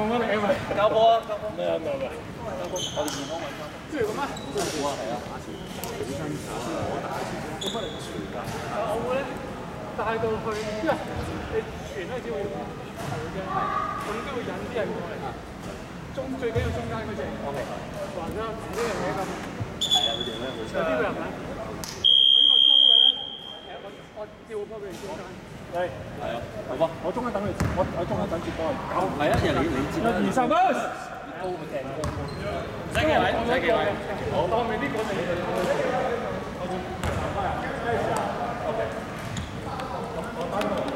冇乜理佢。交波啊！咩啊？咩咩？我哋健康衞生。即係咁咩？都好。啊，係啊。我會咧帶到去，因為你傳咧只會頭嘅，咁都會引啲人過嚟。中最緊要中間嗰隻。O K。橫咗呢樣嘢咁。係啊，佢哋咧有啲會入緊。我呢個高嘅咧，我我調波俾你中間。係。係啊，好嘛。我中間等你，我我中間等接波。係啊，人你你知啦。二十蚊。高佢掟高。唔使幾位，唔使幾位。我我未必過你。Barbarian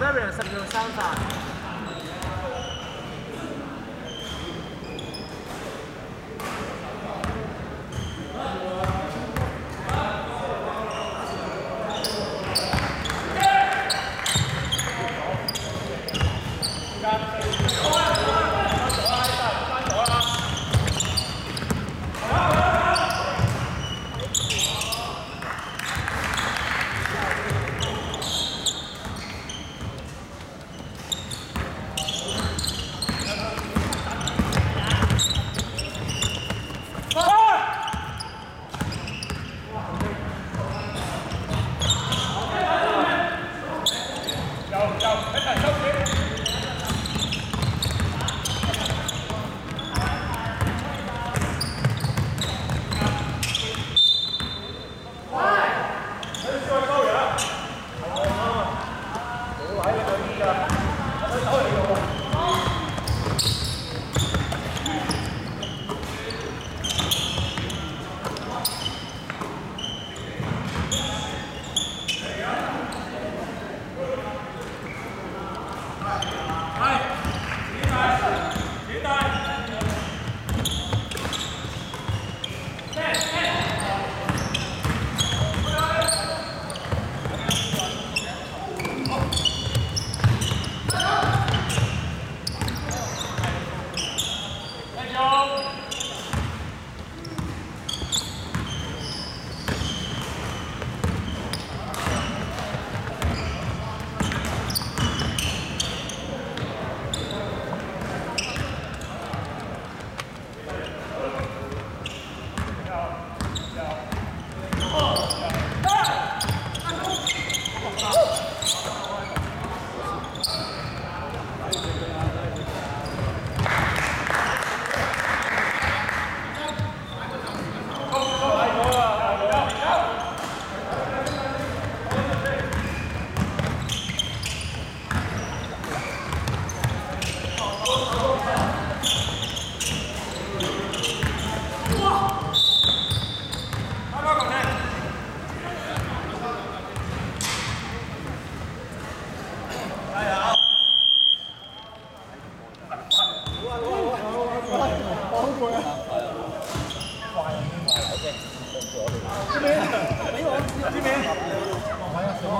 十秒三發。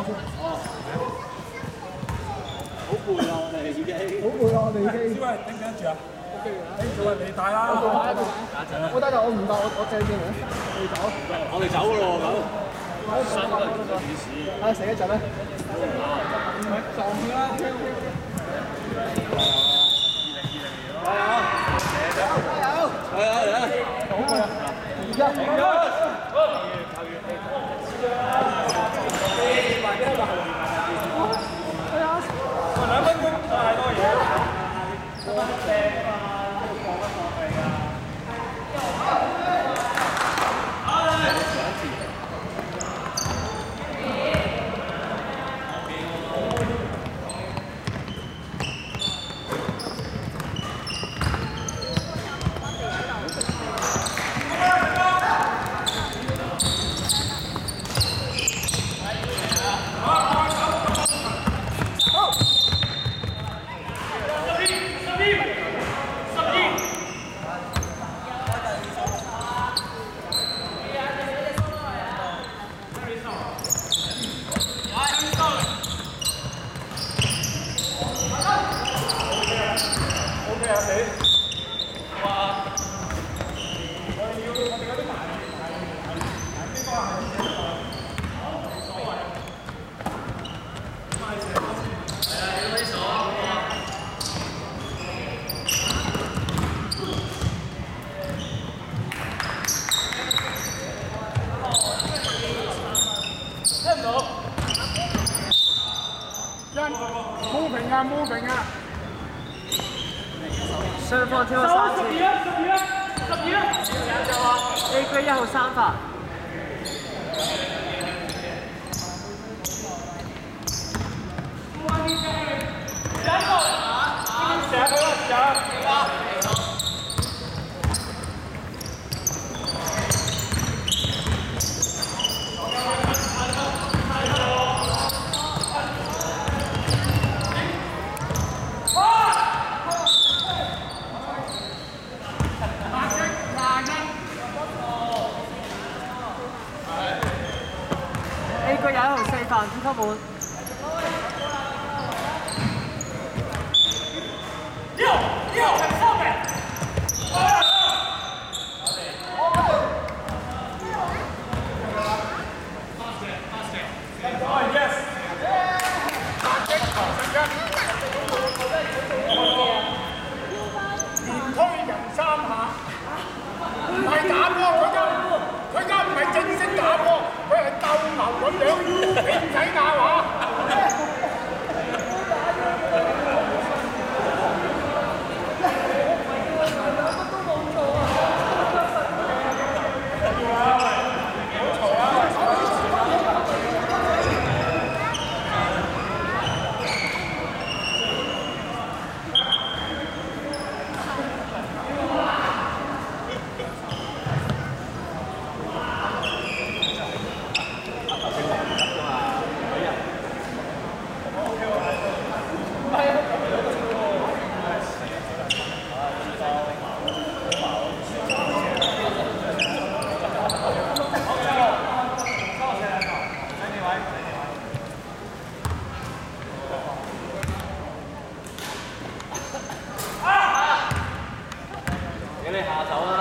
哦，好攰啊！我哋自己，好攰啊！我哋自己。小威，盯緊住啊！OK，小威你帶啦，帶啊，帶啊，帶一陣啊。我帶就我唔帶，我我哋先啊。要走？我哋走噶咯咁。啊，成一陣啊！快撞啦！啊，二嚟二嚟！啊啊，嚟啦，加油！嚟嚟嚟，好唔好啊？一，二，三，四。多嘢。冇平啊，冇平啊！雙方挑手三次十二啊，十二啊，十二啊！，A 區一號三發，Stop, stop, stop. 你下手啦！